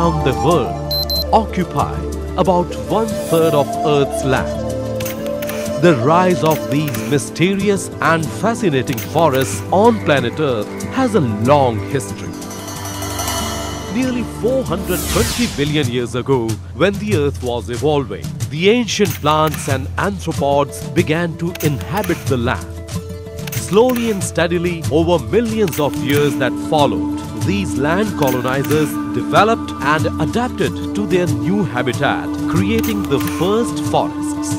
around the world occupy about one third of Earth's land. The rise of these mysterious and fascinating forests on planet Earth has a long history. Nearly 420 billion years ago, when the Earth was evolving, the ancient plants and arthropods began to inhabit the land. Slowly and steadily, over millions of years that followed, these land colonizers developed and adapted to their new habitat, creating the first forests.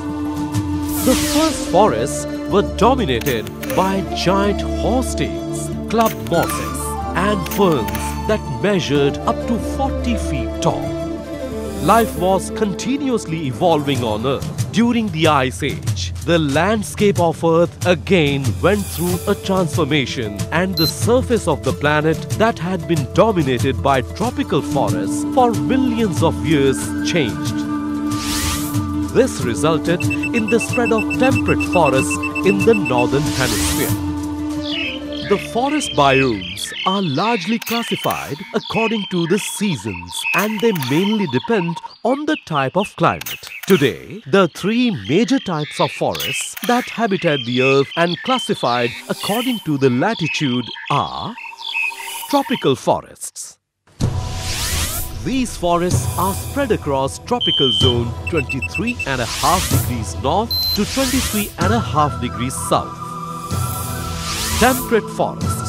The first forests were dominated by giant horsetails, club mosses, and ferns that measured up to 40 feet tall. Life was continuously evolving on Earth. During the Ice Age, the landscape of Earth again went through a transformation and the surface of the planet that had been dominated by tropical forests for millions of years changed. This resulted in the spread of temperate forests in the northern hemisphere. The forest biomes are largely classified according to the seasons and they mainly depend on the type of climate. Today, the three major types of forests that habitat the earth and classified according to the latitude are tropical forests. These forests are spread across tropical zone 23.5 degrees north to 23.5 degrees south temperate forests.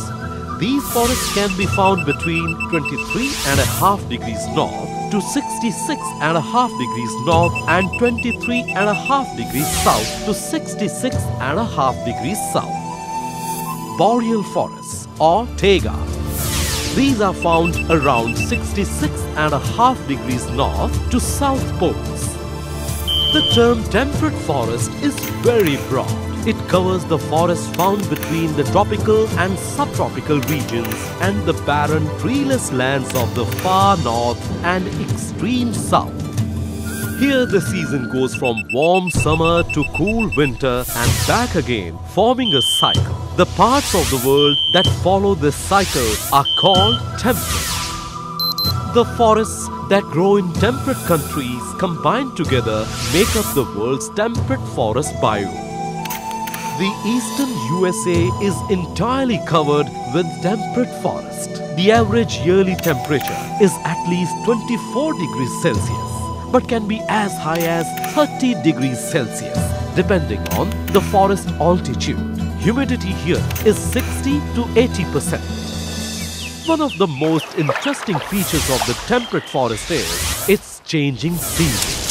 These forests can be found between 23.5 degrees north to 66.5 degrees north and 23.5 degrees south to 66.5 degrees south. Boreal forests or taiga. These are found around 66.5 degrees north to south poles. The term temperate forest is very broad. It covers the forests found between the tropical and subtropical regions and the barren treeless lands of the far north and extreme south. Here the season goes from warm summer to cool winter and back again, forming a cycle. The parts of the world that follow this cycle are called temperate. The forests that grow in temperate countries combined together make up the world's temperate forest biome. The eastern USA is entirely covered with temperate forest. The average yearly temperature is at least 24 degrees Celsius, but can be as high as 30 degrees Celsius, depending on the forest altitude. Humidity here is 60 to 80%. One of the most interesting features of the temperate forest is its changing seasons.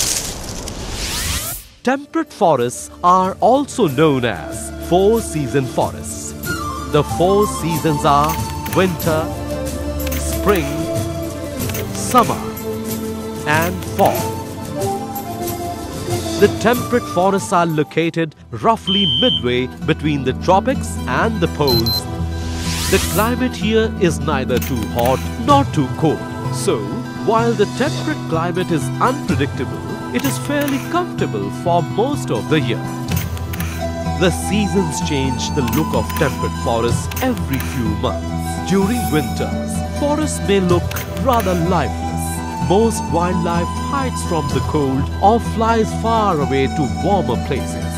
Temperate forests are also known as four-season forests. The four seasons are winter, spring, summer and fall. The temperate forests are located roughly midway between the tropics and the poles. The climate here is neither too hot nor too cold. So, while the temperate climate is unpredictable, it is fairly comfortable for most of the year. The seasons change the look of temperate forests every few months. During winters, forests may look rather lifeless. Most wildlife hides from the cold or flies far away to warmer places.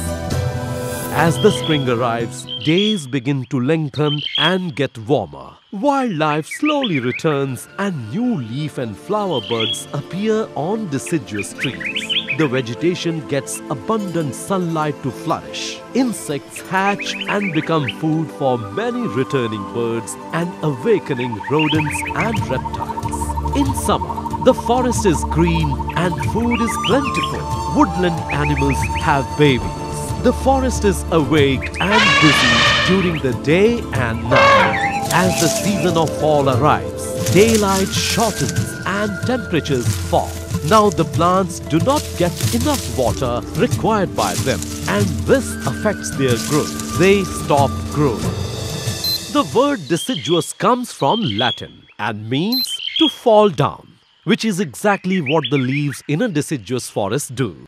As the spring arrives, days begin to lengthen and get warmer. Wildlife slowly returns and new leaf and flower buds appear on deciduous trees. The vegetation gets abundant sunlight to flourish. Insects hatch and become food for many returning birds and awakening rodents and reptiles. In summer, the forest is green and food is plentiful. Woodland animals have babies. The forest is awake and busy during the day and night. As the season of fall arrives, daylight shortens and temperatures fall. Now the plants do not get enough water required by them and this affects their growth. They stop growing. The word deciduous comes from Latin and means to fall down, which is exactly what the leaves in a deciduous forest do.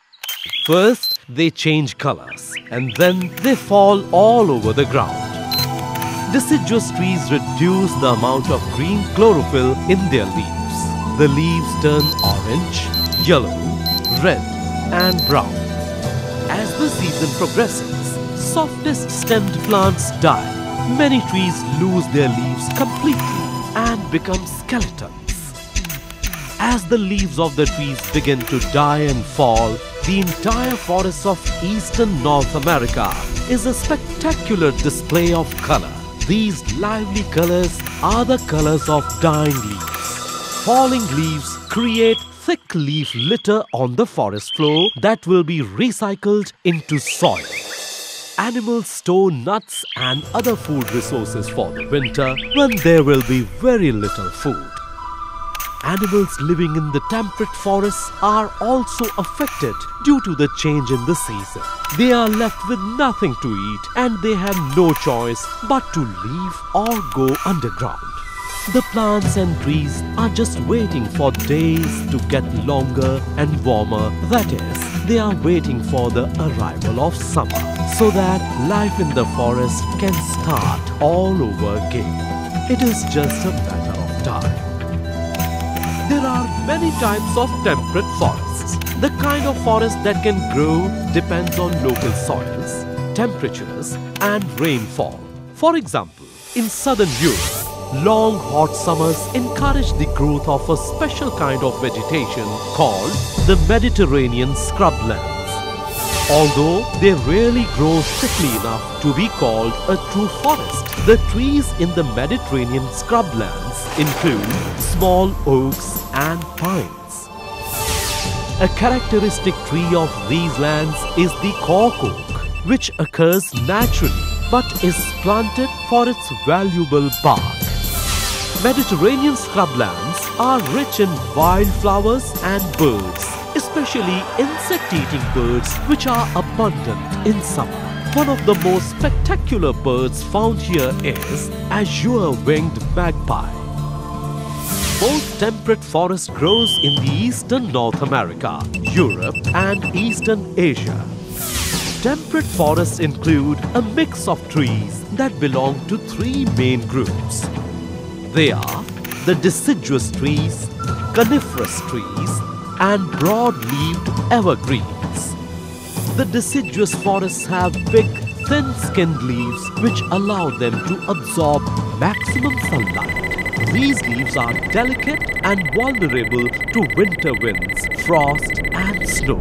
First, they change colors and then they fall all over the ground. Deciduous trees reduce the amount of green chlorophyll in their leaves. the leaves turn orange, yellow, red and brown. As the season progresses, softest stemmed plants die. Many trees lose their leaves completely and become skeletons. As the leaves of the trees begin to die and fall, the entire forest of eastern North America is a spectacular display of color. These lively colors are the colors of dying leaves. Falling leaves create thick leaf litter on the forest floor that will be recycled into soil. Animals store nuts and other food resources for the winter when there will be very little food. Animals living in the temperate forests are also affected due to the change in the season. They are left with nothing to eat and they have no choice but to leave or go underground. The plants and trees are just waiting for days to get longer and warmer. That is, they are waiting for the arrival of summer so that life in the forest can start all over again. It is just a matter of time. There are many types of temperate forests. The kind of forest that can grow depends on local soils, temperatures and rainfall. For example, in southern Europe, long hot summers encourage the growth of a special kind of vegetation called the Mediterranean scrublands. Although they rarely grow thickly enough to be called a true forest, the trees in the Mediterranean scrublands include small oaks and pines. A characteristic tree of these lands is the cork oak, which occurs naturally but is planted for its valuable bark. Mediterranean scrublands are rich in wildflowers and birds, especially insect-eating birds which are abundant in summer. One of the most spectacular birds found here is azure-winged magpie. Most temperate forest grows in the eastern North America, Europe and eastern Asia. Temperate forests include a mix of trees that belong to three main groups. They are the deciduous trees, coniferous trees and broad-leaved evergreens. The deciduous forests have big, thin-skinned leaves which allow them to absorb maximum sunlight. These leaves are delicate and vulnerable to winter winds, frost and snow.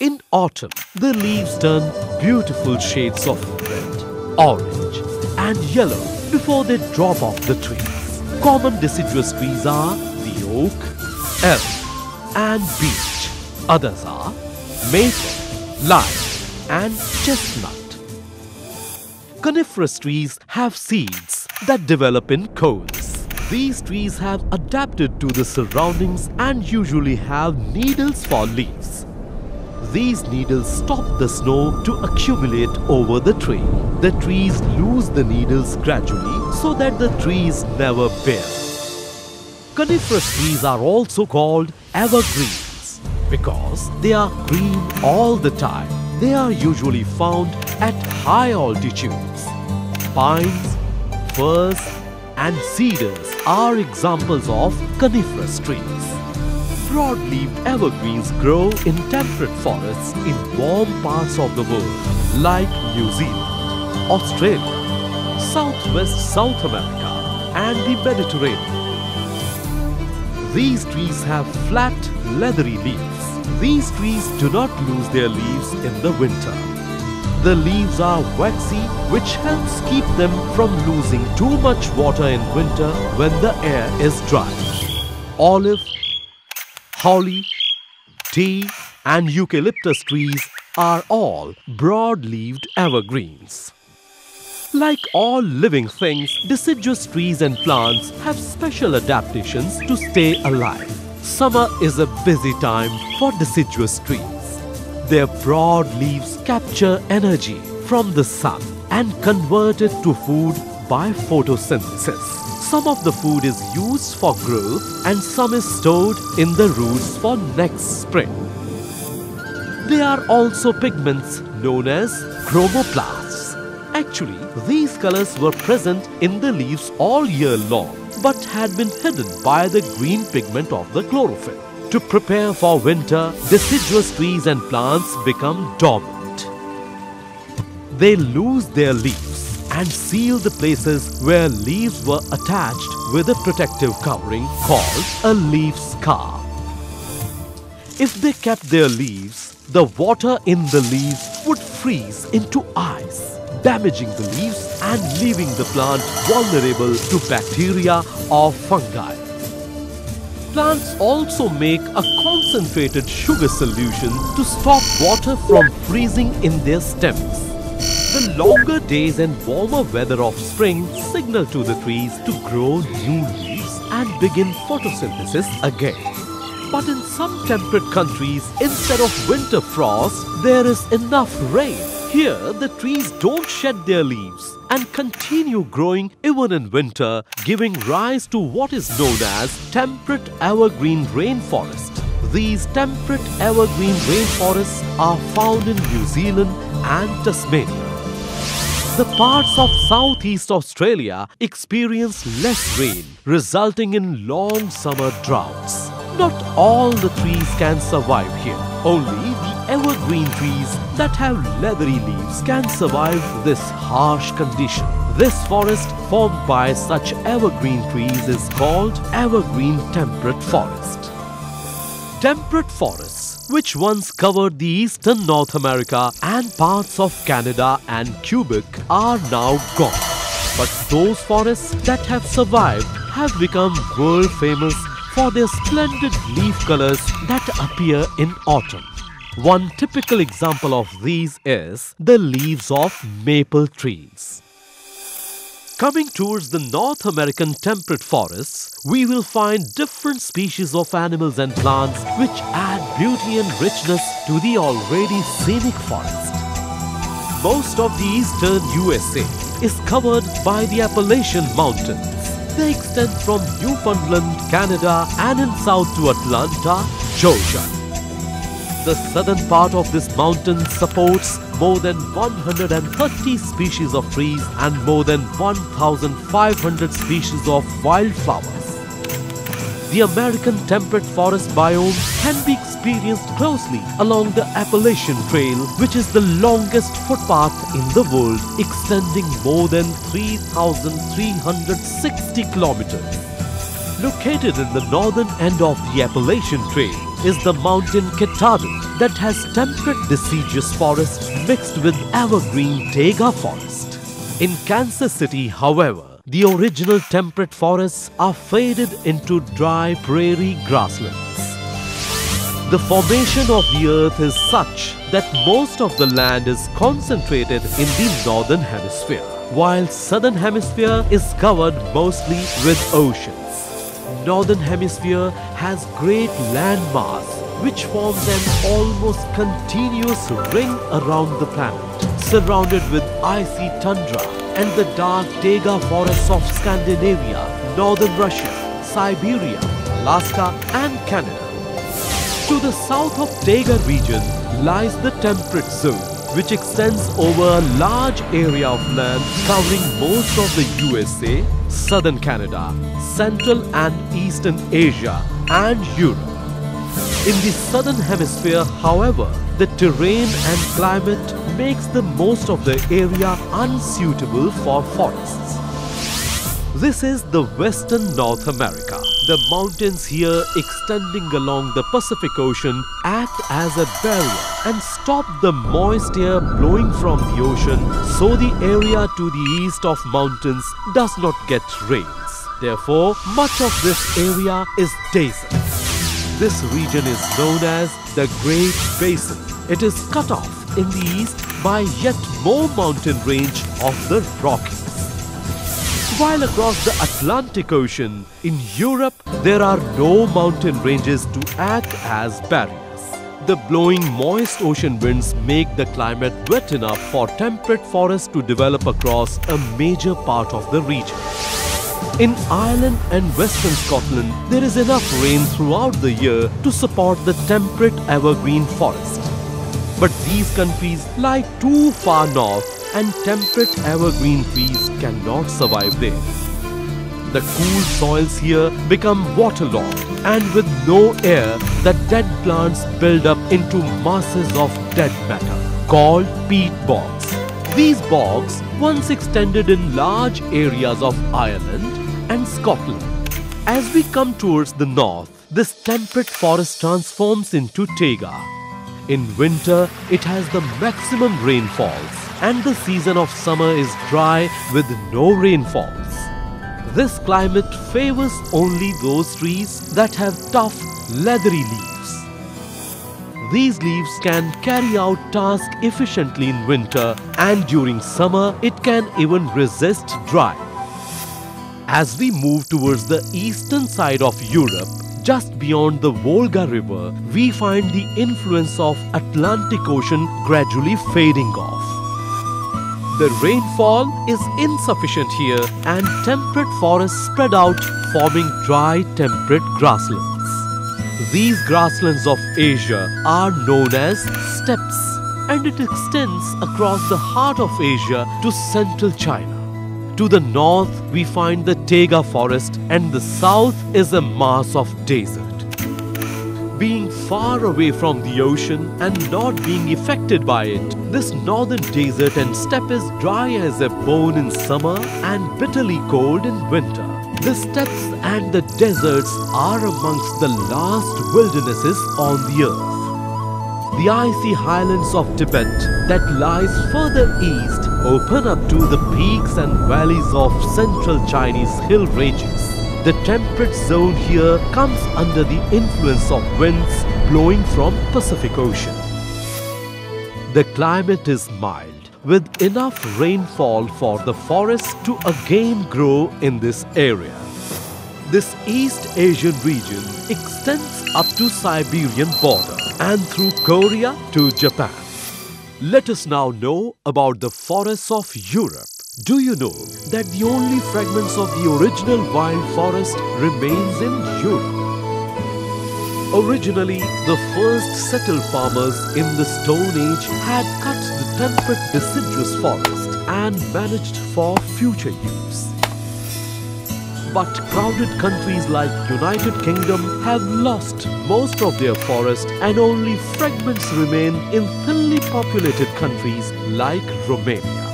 In autumn, the leaves turn beautiful shades of red, orange and yellow before they drop off the trees. Common deciduous trees are the oak, elm and beech. Others are maple, lime and chestnut. Coniferous trees have seeds that develop in cones. These trees have adapted to the surroundings and usually have needles for leaves. These needles stop the snow to accumulate over the tree. The trees lose the needles gradually so that the trees never bare. Coniferous trees are also called evergreens because they are green all the time. They are usually found at high altitudes. Pines, firs and cedars are examples of coniferous trees. Broad-leaved evergreens grow in temperate forests in warm parts of the world like New Zealand, Australia, Southwest South America and the Mediterranean. These trees have flat, leathery leaves. These trees do not lose their leaves in the winter. The leaves are waxy which helps keep them from losing too much water in winter when the air is dry. Olive, holly, tea and eucalyptus trees are all broad-leaved evergreens. Like all living things, deciduous trees and plants have special adaptations to stay alive. Summer is a busy time for deciduous trees. Their broad leaves capture energy from the sun and convert it to food by photosynthesis. Some of the food is used for growth and some is stored in the roots for next spring. There are also pigments known as chromoplasts. Actually, these colors were present in the leaves all year long. but had been hidden by the green pigment of the chlorophyll. To prepare for winter, deciduous trees and plants become dormant. They lose their leaves and seal the places where leaves were attached with a protective covering called a leaf scar. If they kept their leaves, the water in the leaves would freeze into ice, damaging the leaves and leaving the plant vulnerable to bacteria or fungi. Plants also make a concentrated sugar solution to stop water from freezing in their stems. The longer days and warmer weather of spring signal to the trees to grow new leaves and begin photosynthesis again. But in some temperate countries, instead of winter frost, there is enough rain. Here, the trees don't shed their leaves and continue growing even in winter, giving rise to what is known as temperate evergreen rainforest. These temperate evergreen rainforests are found in New Zealand and Tasmania. The parts of southeast Australia experience less rain, resulting in long summer droughts. Not all the trees can survive here. Only the evergreen trees that have leathery leaves can survive this harsh condition. This forest formed by such evergreen trees is called evergreen temperate forest. Temperate forests, which once covered the eastern North America and parts of Canada and Quebec, are now gone. But those forests that have survived have become world famous for their splendid leaf colors that appear in autumn. One typical example of these is the leaves of maple trees. Coming towards the North American temperate forests, we will find different species of animals and plants which add beauty and richness to the already scenic forest. Most of the eastern USA is covered by the Appalachian Mountains. They extend from Newfoundland, Canada and in south to Atlanta, Georgia. The southern part of this mountain supports more than 130 species of trees and more than 1,500 species of wildflowers. The American temperate forest biome can be experienced closely along the Appalachian Trail, which is the longest footpath in the world, extending more than 3,360 kilometers. Located in the northern end of the Appalachian Trail is the mountain Katahdin that has temperate deciduous forest mixed with evergreen taiga forest. In Kansas City, however, the original temperate forests are faded into dry prairie grasslands. The formation of the earth is such that most of the land is concentrated in the northern hemisphere, while southern hemisphere is covered mostly with oceans. Northern hemisphere has great landmass which forms an almost continuous ring around the planet, surrounded with icy tundra and the dark taiga forests of Scandinavia, northern Russia, Siberia, Alaska and Canada. To the south of Taiga region lies the temperate zone, which extends over a large area of land covering most of the USA, southern Canada, central and eastern Asia and Europe. In the southern hemisphere, however, the terrain and climate makes the most of the area unsuitable for forests. This is the western North America. The mountains here extending along the Pacific Ocean act as a barrier and stop the moist air blowing from the ocean so the area to the east of mountains does not get rains. Therefore, much of this area is desert. This region is known as the Great Basin. It is cut off in the east by yet more mountain range of the Rockies. While across the Atlantic Ocean, in Europe, there are no mountain ranges to act as barriers. The blowing moist ocean winds make the climate wet enough for temperate forests to develop across a major part of the region. In Ireland and western Scotland, there is enough rain throughout the year to support the temperate evergreen forest. But these countries lie too far north and temperate evergreen trees cannot survive there. The cool soils here become waterlogged and with no air, the dead plants build up into masses of dead matter called peat bogs. These bogs once extended in large areas of Ireland and Scotland. As we come towards the north, this temperate forest transforms into taiga. In winter, it has the maximum rainfalls and the season of summer is dry with no rainfalls. This climate favors only those trees that have tough, leathery leaves. These leaves can carry out tasks efficiently in winter and during summer it can even resist dry. As we move towards the eastern side of Europe, just beyond the Volga River, we find the influence of Atlantic Ocean gradually fading off. The rainfall is insufficient here and temperate forests spread out forming dry temperate grasslands. These grasslands of Asia are known as steppes and it extends across the heart of Asia to central China. To the north, we find the taiga forest and the south is a mass of desert. Being far away from the ocean and not being affected by it, this northern desert and steppe is dry as a bone in summer and bitterly cold in winter. The steppes and the deserts are amongst the last wildernesses on the earth. The icy highlands of Tibet that lies further east open up to the peaks and valleys of central Chinese hill ranges. The temperate zone here comes under the influence of winds blowing from Pacific Ocean. The climate is mild with enough rainfall for the forests to again grow in this area. This East Asian region extends up to Siberian border and through Korea to Japan. Let us now know about the forests of Europe. Do you know that the only fragments of the original wild forest remains in Europe? Originally, the first settled farmers in the Stone Age had cut the temperate deciduous forest and managed for future use. But crowded countries like United Kingdom have lost most of their forest and only fragments remain in thinly populated countries like Romania.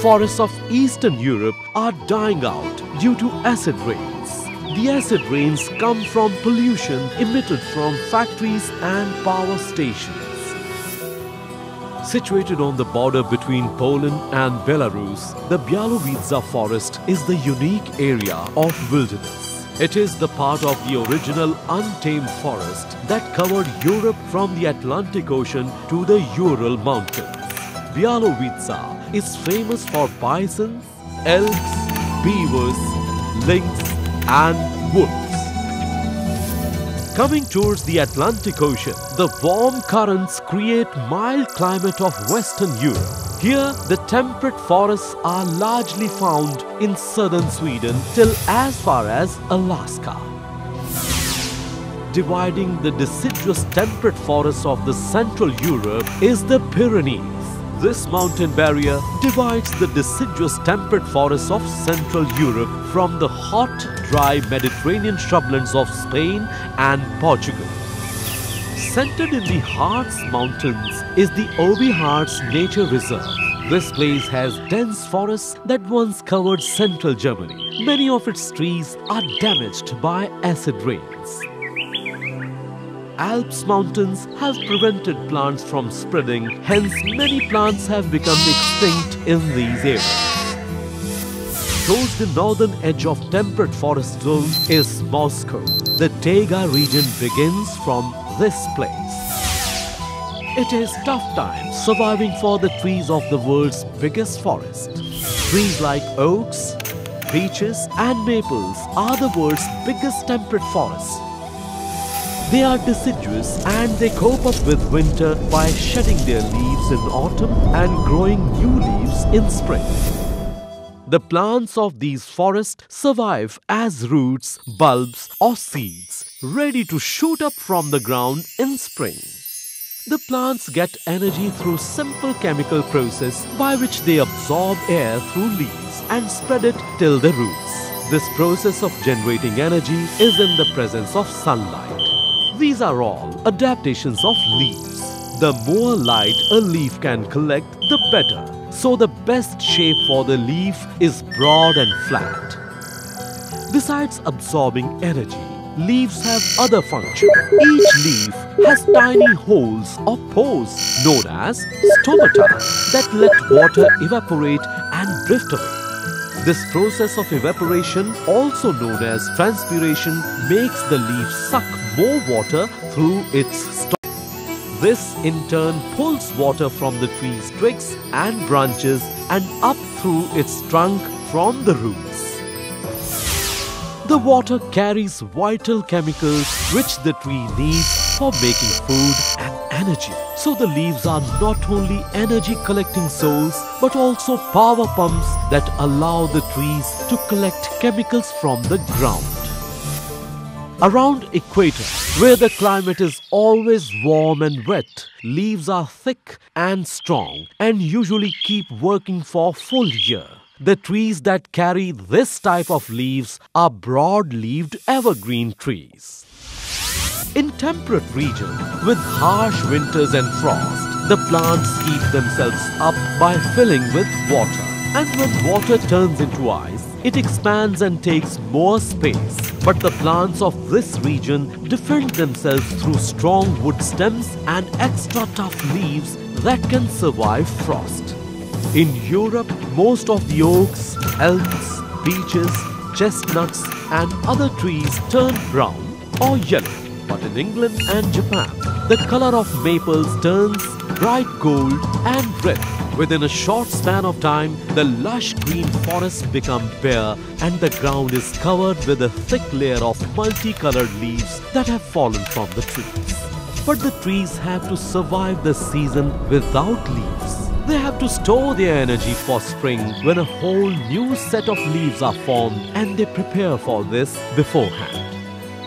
Forests of Eastern Europe are dying out due to acid rains. The acid rains come from pollution emitted from factories and power stations. Situated on the border between Poland and Belarus, the Białowieża forest is the unique area of wilderness. It is the part of the original untamed forest that covered Europe from the Atlantic Ocean to the Ural Mountains. Białowieża is famous for bisons, elks, beavers, lynx and wolves. Coming towards the Atlantic Ocean, the warm currents create mild climate of Western Europe. Here, the temperate forests are largely found in southern Sweden till as far as Alaska. Dividing the deciduous temperate forests of the Central Europe is the Pyrenees. This mountain barrier divides the deciduous temperate forests of Central Europe from the hot, dry Mediterranean shrublands of Spain and Portugal. Centered in the Harz Mountains is the Oberharz Nature Reserve. This place has dense forests that once covered central Germany. Many of its trees are damaged by acid rains. Alps mountains have prevented plants from spreading, hence many plants have become extinct in these areas. Towards the northern edge of temperate forest zone is Moscow. The Taiga region begins from this place. It is tough times surviving for the trees of the world's biggest forest. Trees like oaks, beeches and maples are the world's biggest temperate forests. They are deciduous and they cope up with winter by shedding their leaves in autumn and growing new leaves in spring. The plants of these forests survive as roots, bulbs or seeds, ready to shoot up from the ground in spring. The plants get energy through simple chemical process by which they absorb air through leaves and spread it till the roots. This process of generating energy is in the presence of sunlight. These are all adaptations of leaves. The more light a leaf can collect, the better. So the best shape for the leaf is broad and flat. Besides absorbing energy, leaves have other functions. Each leaf has tiny holes or pores known as stomata that let water evaporate and drift away. This process of evaporation, also known as transpiration, makes the leaf suck more water through its stomata. This in turn pulls water from the tree's twigs and branches and up through its trunk from the roots. The water carries vital chemicals which the tree needs for making food and energy. So the leaves are not only energy collecting souls but also power pumps that allow the trees to collect chemicals from the ground. Around equator, where the climate is always warm and wet, leaves are thick and strong and usually keep working for full year. The trees that carry this type of leaves are broad-leaved evergreen trees. In temperate region with harsh winters and frost, the plants keep themselves up by filling with water. And when water turns into ice, it expands and takes more space. But the plants of this region defend themselves through strong wood stems and extra tough leaves that can survive frost. In Europe, most of the oaks, elms, beeches, chestnuts and other trees turn brown or yellow. But in England and Japan, the color of maples turns bright gold and red. Within a short span of time, the lush green forests become bare and the ground is covered with a thick layer of multicolored leaves that have fallen from the trees. But the trees have to survive the season without leaves. They have to store their energy for spring when a whole new set of leaves are formed and they prepare for this beforehand.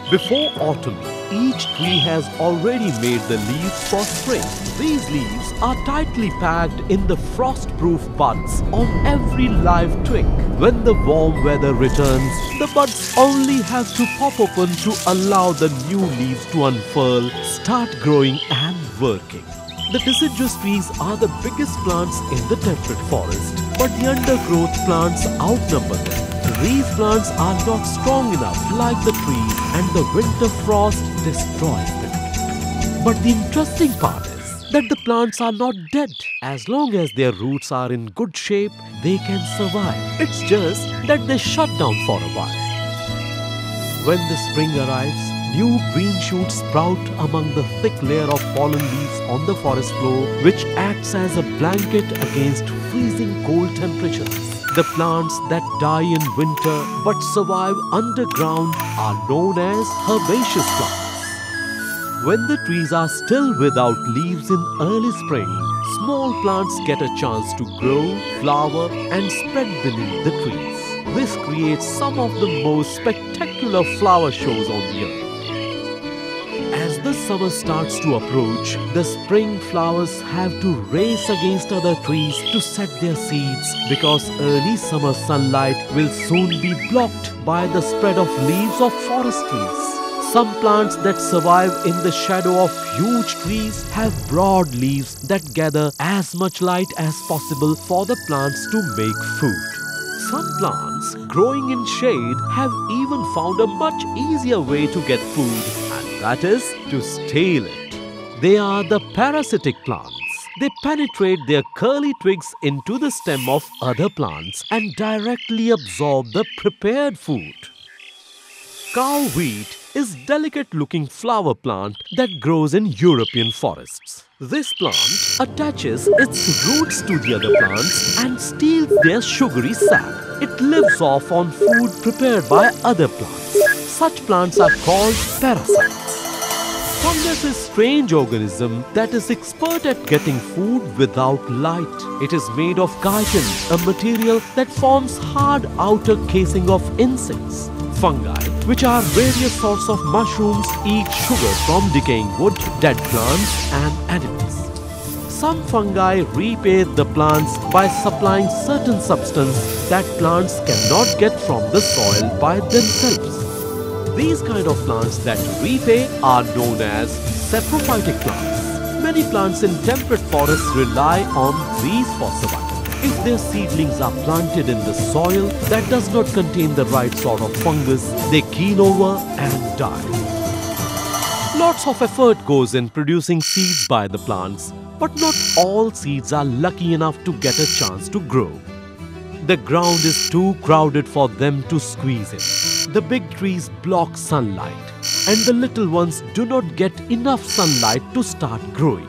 Before autumn, each tree has already made the leaves for spring. These leaves are tightly packed in the frost-proof buds on every live twig. When the warm weather returns, the buds only have to pop open to allow the new leaves to unfurl, start growing and working. The deciduous trees are the biggest plants in the temperate forest, but the undergrowth plants outnumber them. These plants are not strong enough like the trees and the winter frost destroys them. But the interesting part is that the plants are not dead. As long as their roots are in good shape, they can survive. It's just that they shut down for a while. When the spring arrives, new green shoots sprout among the thick layer of fallen leaves on the forest floor, which acts as a blanket against freezing cold temperatures. The plants that die in winter but survive underground are known as herbaceous plants. When the trees are still without leaves in early spring, small plants get a chance to grow, flower and spread beneath the trees. This creates some of the most spectacular flower shows on the earth. As the summer starts to approach, the spring flowers have to race against other trees to set their seeds because early summer sunlight will soon be blocked by the spread of leaves of forest trees. Some plants that survive in the shadow of huge trees have broad leaves that gather as much light as possible for the plants to make food. Some plants growing in shade have even found a much easier way to get food and that is to steal it. They are the parasitic plants. They penetrate their curly twigs into the stem of other plants and directly absorb the prepared food. Cow wheat is delicate looking flower plant that grows in European forests. This plant attaches its roots to the other plants and steals their sugary sap. It lives off on food prepared by other plants. Such plants are called parasites. Fungus is a strange organism that is expert at getting food without light. It is made of chitin, a material that forms hard outer casing of insects. Fungi, which are various sorts of mushrooms, eat sugar from decaying wood, dead plants and animals. Some fungi repay the plants by supplying certain substance that plants cannot get from the soil by themselves. These kind of plants that repay are known as saprophytic plants. Many plants in temperate forests rely on these for survival. If their seedlings are planted in the soil that does not contain the right sort of fungus, they keel over and die. Lots of effort goes in producing seeds by the plants, but not all seeds are lucky enough to get a chance to grow. The ground is too crowded for them to squeeze in. The big trees block sunlight and the little ones do not get enough sunlight to start growing.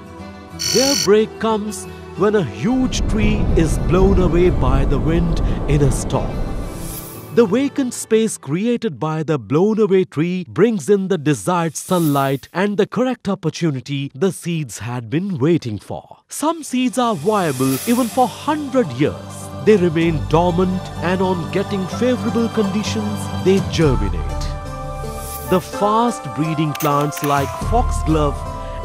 Their break comes when a huge tree is blown away by the wind in a storm. The vacant space created by the blown away tree brings in the desired sunlight and the correct opportunity the seeds had been waiting for. Some seeds are viable even for 100 years. They remain dormant and on getting favorable conditions, they germinate. The fast breeding plants like foxglove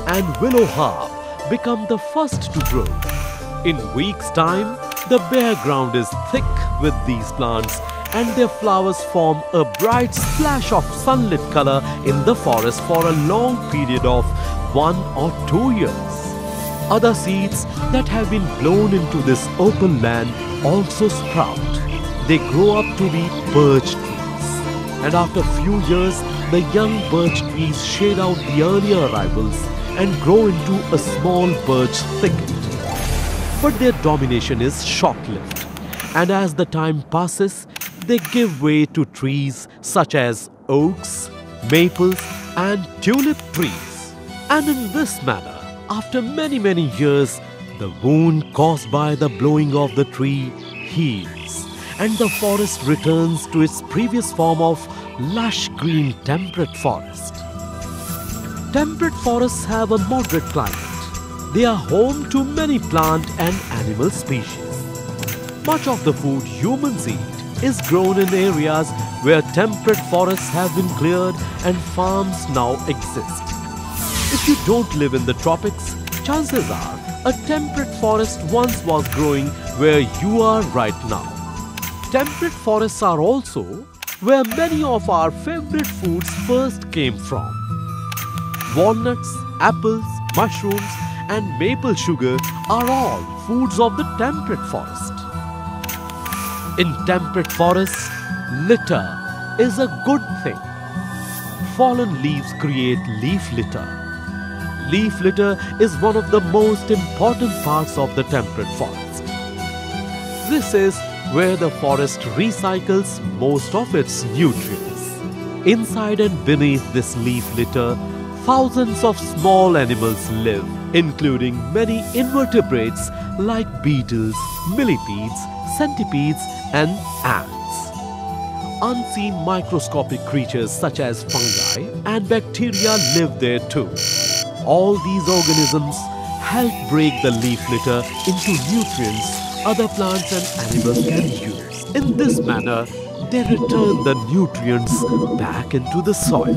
and willowherb become the first to grow. In weeks' time, the bare ground is thick with these plants and their flowers form a bright splash of sunlit color in the forest for a long period of one or two years. Other seeds that have been blown into this open land also sprout. They grow up to be birch trees. And after a few years, the young birch trees shade out the earlier arrivals and grow into a small birch thicket. But their domination is short-lived. And as the time passes, they give way to trees such as oaks, maples and tulip trees. And in this manner, after many many years, the wound caused by the blowing of the tree heals and the forest returns to its previous form of lush green temperate forest. Temperate forests have a moderate climate. They are home to many plant and animal species. Much of the food humans eat is grown in areas where temperate forests have been cleared and farms now exist. If you don't live in the tropics, chances are a temperate forest once was growing where you are right now. Temperate forests are also where many of our favorite foods first came from. Walnuts, apples, mushrooms and maple sugar are all foods of the temperate forest. In temperate forests, litter is a good thing. Fallen leaves create leaf litter. Leaf litter is one of the most important parts of the temperate forest. This is where the forest recycles most of its nutrients. Inside and beneath this leaf litter, thousands of small animals live, including many invertebrates like beetles, millipedes, centipedes, and ants. Unseen microscopic creatures such as fungi and bacteria live there too. All these organisms help break the leaf litter into nutrients other plants and animals can use. In this manner, they return the nutrients back into the soil.